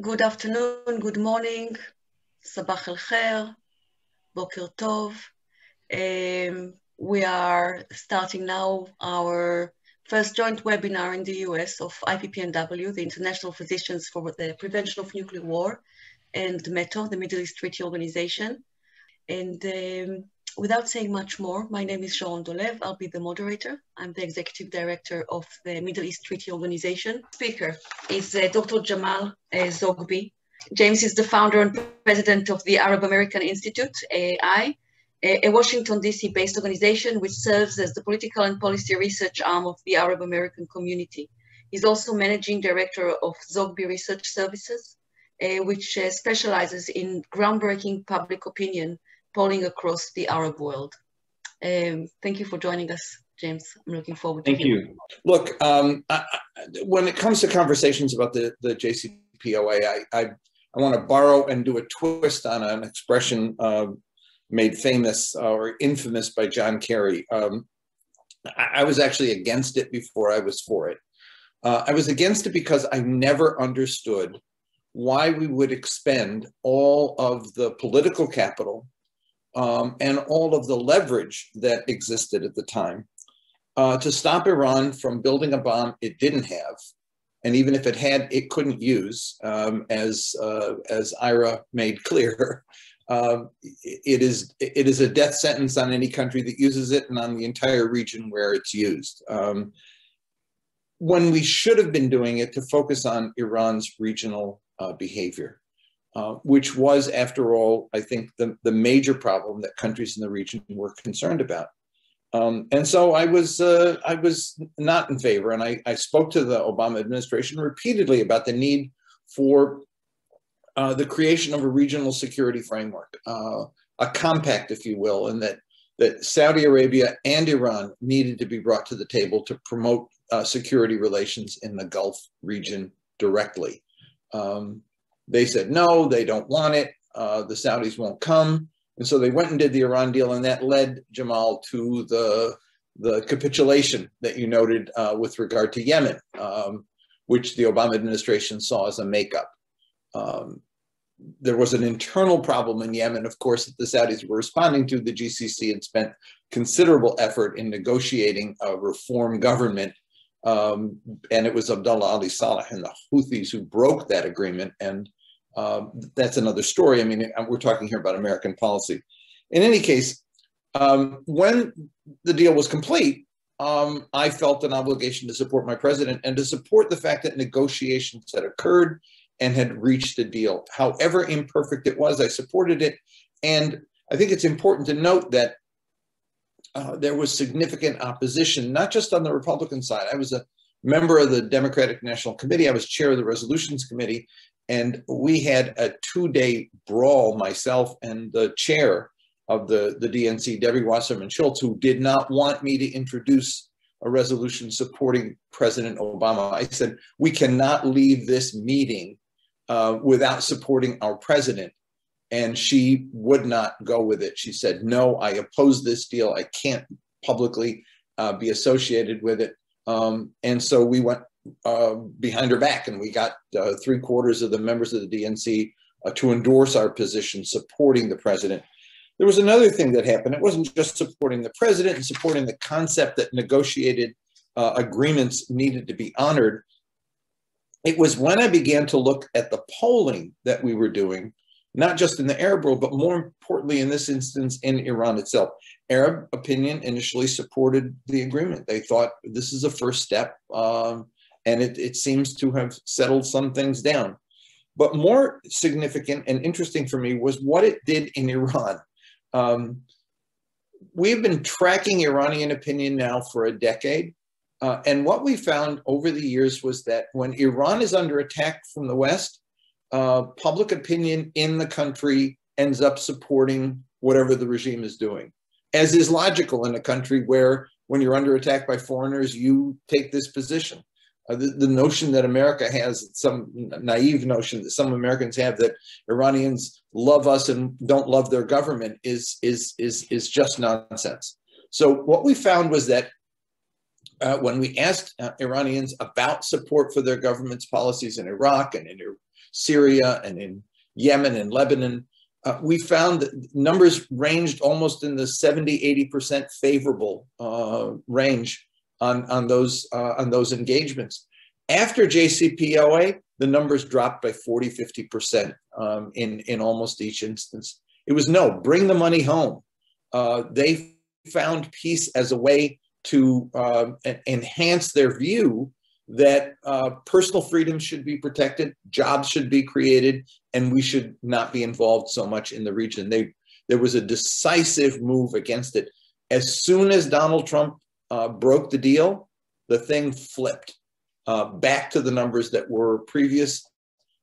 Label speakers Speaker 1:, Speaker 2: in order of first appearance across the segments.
Speaker 1: Good afternoon, good morning, Sabah el Khair, Boker Tov. Um, we are starting now our first joint webinar in the US of IPPNW, the International Physicians for the Prevention of Nuclear War, and METO, the Middle East Treaty Organization. And um, without saying much more, my name is Sharon Dolev. I'll be the moderator. I'm the executive director of the Middle East Treaty Organization. Speaker is uh, Dr. Jamal uh. James is the founder and president of the Arab American Institute, AAI, a Washington, D.C. based organization which serves as the political and policy research arm of the Arab American community. He's also managing director of Zogby Research Services, uh, which uh, specializes in groundbreaking public opinion polling across the Arab world. Um, thank you for joining us, James. I'm looking forward
Speaker 2: to Thank you. Look, um, I, I, when it comes to conversations about the, the JCPOA, I, I, I want to borrow and do a twist on an expression uh, made famous or infamous by John Kerry. Um, I, I, was actually against it before I was for it. Uh, I was against it because I never understood why we would expend all of the political capital um, and all of the leverage that existed at the time uh, to stop Iran from building a bomb it didn't have. And even if it had, it couldn't use, um, as, uh, as Ira made clear. Uh, it is it is a death sentence on any country that uses it and on the entire region where it's used. Um, when we should have been doing it to focus on Iran's regional uh, behavior. Uh, which was, after all, I think the, the major problem that countries in the region were concerned about. Um, and so I was uh, I was not in favor, and I, I spoke to the Obama administration repeatedly about the need for uh, the creation of a regional security framework, uh, a compact, if you will, and that that Saudi Arabia and Iran needed to be brought to the table to promote uh, security relations in the Gulf region directly. Um, they said no, they don't want it. Uh, the Saudis won't come. And so they went and did the Iran deal, and that led Jamal to the the capitulation that you noted uh, with regard to Yemen, um, which the Obama administration saw as a makeup. Um, there was an internal problem in Yemen, of course, that the Saudis were responding to. The GCC had spent considerable effort in negotiating a reform government um, and it was Abdullah Ali Saleh and the Houthis who broke that agreement. And um, that's another story. I mean, we're talking here about American policy. In any case, um, when the deal was complete, um, I felt an obligation to support my president and to support the fact that negotiations had occurred and had reached a deal. However imperfect it was, I supported it. And I think it's important to note that uh, there was significant opposition, not just on the Republican side. I was a member of the Democratic National Committee. I was chair of the Resolutions Committee, and we had a two-day brawl, myself and the chair of the, the DNC, Debbie Wasserman Schultz, who did not want me to introduce a resolution supporting President Obama. I said, we cannot leave this meeting uh, without supporting our president and she would not go with it. She said, "No, I oppose this deal. I can't publicly uh, be associated with it." Um, and so we went uh, behind her back, and we got uh, three quarters of the members of the DNC uh, to endorse our position, supporting the president. There was another thing that happened. It wasn't just supporting the president and supporting the concept that negotiated uh, agreements needed to be honored. It was when I began to look at the polling that we were doing not just in the Arab world, but more importantly, in this instance, in Iran itself. Arab opinion initially supported the agreement. They thought this is a first step, um, and it, it seems to have settled some things down. But more significant and interesting for me was what it did in Iran. Um, we've been tracking Iranian opinion now for a decade. Uh, and what we found over the years was that when Iran is under attack from the West, uh, public opinion in the country ends up supporting whatever the regime is doing, as is logical in a country where when you're under attack by foreigners, you take this position. Uh, the, the, notion that America has, some naive notion that some Americans have that Iranians love us and don't love their government is, is, is, is just nonsense. So what we found was that uh, when we asked uh, Iranians about support for their government's policies in Iraq and in Syria and in Yemen and Lebanon, uh, we found that numbers ranged almost in the 70, 80% favorable uh, range on, on, those, uh, on those engagements. After JCPOA, the numbers dropped by 40, 50% um, in, in almost each instance. It was no, bring the money home. Uh, they found peace as a way to uh, enhance their view that uh, personal freedom should be protected, jobs should be created, and we should not be involved so much in the region. They, there was a decisive move against it. As soon as Donald Trump uh, broke the deal, the thing flipped uh, back to the numbers that were previous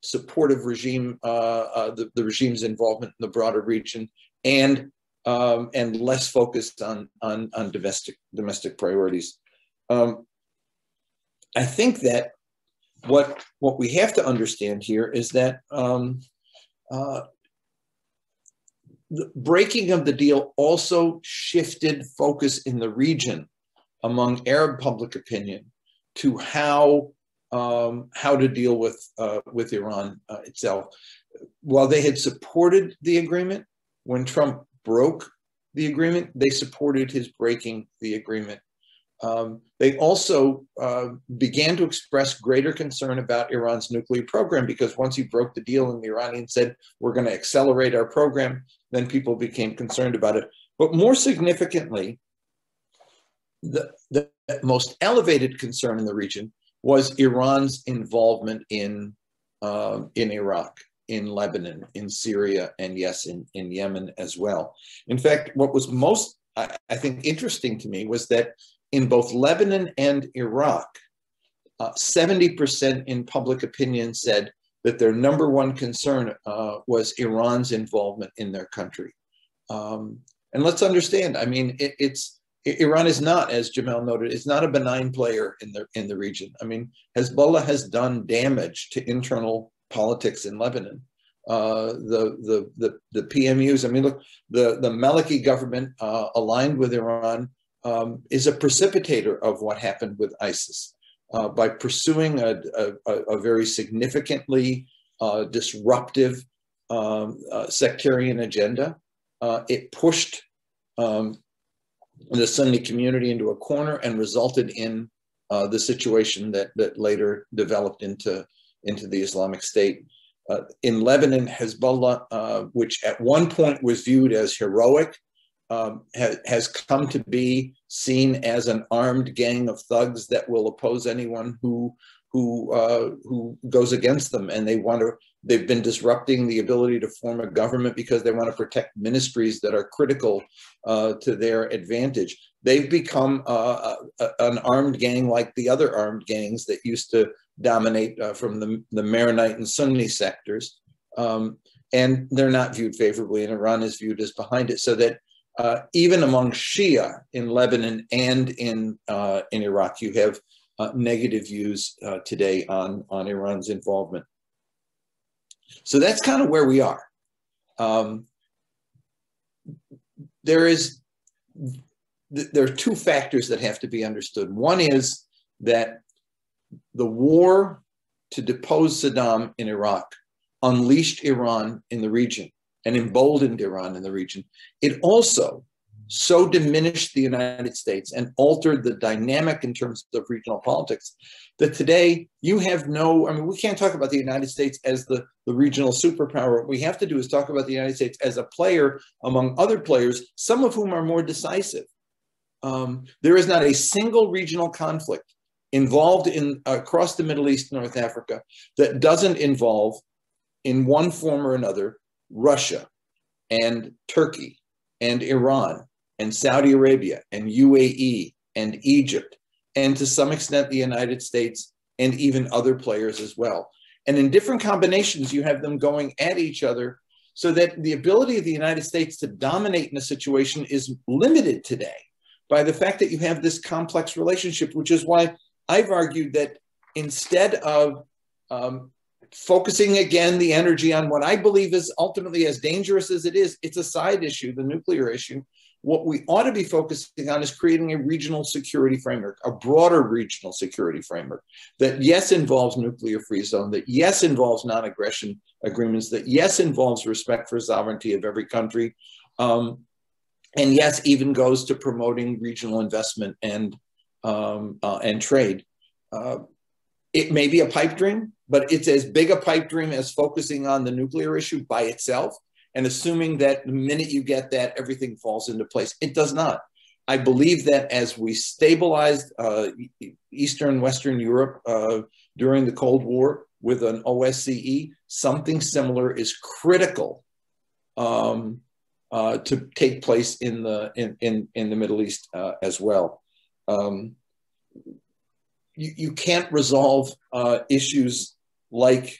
Speaker 2: supportive regime, uh, uh, the, the regime's involvement in the broader region, and um, and less focused on on, on domestic domestic priorities. Um, I think that what what we have to understand here is that um, uh, the breaking of the deal also shifted focus in the region among Arab public opinion to how um, how to deal with uh, with Iran uh, itself. While they had supported the agreement, when Trump broke the agreement, they supported his breaking the agreement. Um, they also uh, began to express greater concern about Iran's nuclear program because once he broke the deal and the Iranians said, we're going to accelerate our program, then people became concerned about it. But more significantly, the, the most elevated concern in the region was Iran's involvement in, uh, in Iraq in Lebanon, in Syria, and yes, in, in Yemen as well. In fact, what was most, I, I think, interesting to me was that in both Lebanon and Iraq, uh, 70% in public opinion said that their number one concern uh, was Iran's involvement in their country. Um, and let's understand, I mean, it, it's Iran is not, as Jamal noted, it's not a benign player in the in the region. I mean, Hezbollah has done damage to internal politics in Lebanon. Uh, the, the, the, the PMUs, I mean, look, the, the Maliki government uh, aligned with Iran um, is a precipitator of what happened with ISIS. Uh, by pursuing a, a, a very significantly uh, disruptive um, uh, sectarian agenda, uh, it pushed um, the Sunni community into a corner and resulted in the situation that, that later developed into into the Islamic State. Uh, in Lebanon, Hezbollah, uh, which at one point was viewed as heroic, um, ha has come to be seen as an armed gang of thugs that will oppose anyone who who uh, who goes against them, and they want to. They've been disrupting the ability to form a government because they want to protect ministries that are critical uh, to their advantage. They've become uh, a, an armed gang like the other armed gangs that used to dominate uh, from the, the Maronite and Sunni sectors. Um, and they're not viewed favorably, and Iran is viewed as behind it. So that uh, even among Shia in Lebanon and in, uh, in Iraq, you have uh, negative views uh, today on, on Iran's involvement. So that's kind of where we are. Um, there is there are two factors that have to be understood. One is that the war to depose Saddam in Iraq unleashed Iran in the region and emboldened Iran in the region. It also so diminished the United States and altered the dynamic in terms of regional politics that today you have no, I mean, we can't talk about the United States as the, the regional superpower. What we have to do is talk about the United States as a player among other players, some of whom are more decisive. Um, there is not a single regional conflict involved in across the Middle East, North Africa, that doesn't involve, in one form or another, Russia and Turkey and Iran and Saudi Arabia and UAE and Egypt, and to some extent the United States and even other players as well. And in different combinations, you have them going at each other so that the ability of the United States to dominate in a situation is limited today by the fact that you have this complex relationship, which is why I've argued that instead of um, focusing again the energy on what I believe is ultimately as dangerous as it is, it's a side issue, the nuclear issue. What we ought to be focusing on is creating a regional security framework, a broader regional security framework that, yes, involves nuclear free zone, that, yes, involves non aggression agreements, that, yes, involves respect for sovereignty of every country, um, and, yes, even goes to promoting regional investment and, um, uh, and trade. Uh, it may be a pipe dream, but it's as big a pipe dream as focusing on the nuclear issue by itself and assuming that the minute you get that, everything falls into place. It does not. I believe that as we stabilized uh, Eastern Western Europe uh, during the Cold War with an OSCE, something similar is critical um, uh, to take place in the in in, in the Middle East uh, as well. Um, you, you can't resolve uh, issues like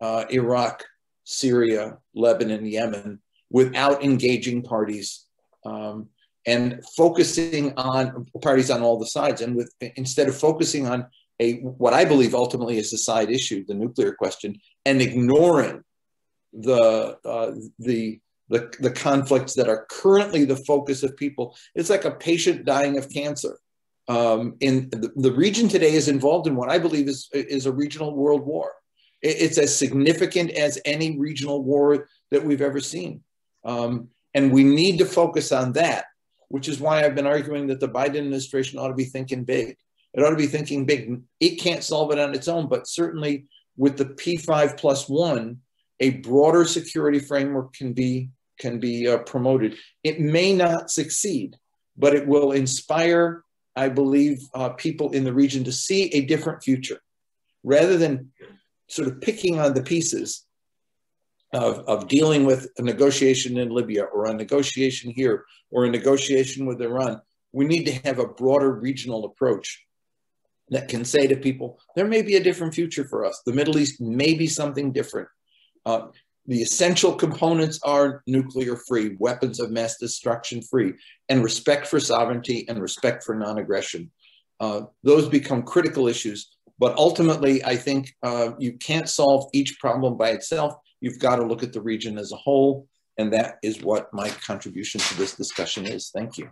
Speaker 2: uh, Iraq Syria, Lebanon, Yemen, without engaging parties um, and focusing on parties on all the sides. And with instead of focusing on a what I believe ultimately is a side issue, the nuclear question, and ignoring the uh, the the, the conflicts that are currently the focus of people. It's like a patient dying of cancer. Um, in the, the, region today is involved in what I believe is, is a regional world war. It's as significant as any regional war that we've ever seen. Um, and we need to focus on that, which is why I've been arguing that the Biden administration ought to be thinking big. It ought to be thinking big. It can't solve it on its own, but certainly with the P5 plus one, a broader security framework can be can be uh, promoted. It may not succeed, but it will inspire, I believe, uh, people in the region to see a different future, rather than sort of picking on the pieces of, of dealing with a negotiation in Libya or a negotiation here or a negotiation with Iran. We need to have a broader regional approach that can say to people, there may be a different future for us. The Middle East may be something different. Uh, the essential components are nuclear free, weapons of mass destruction free, and respect for sovereignty and respect for non aggression. Uh, those become critical issues but ultimately, I think uh, you can't solve each problem by itself. You've got to look at the region as a whole. And that is what my contribution to this discussion is. Thank you.